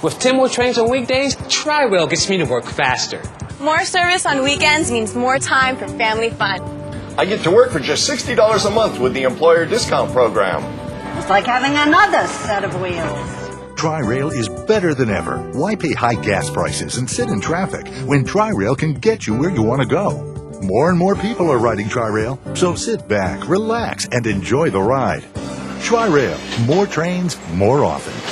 With 10 trains on weekdays, Tri-Rail gets me to work faster. More service on weekends means more time for family fun. I get to work for just $60 a month with the employer discount program. It's like having another set of wheels. Tri-Rail is better than ever. Why pay high gas prices and sit in traffic when Tri-Rail can get you where you want to go? More and more people are riding Tri-Rail, so sit back, relax, and enjoy the ride. Tri-Rail, more trains, more often.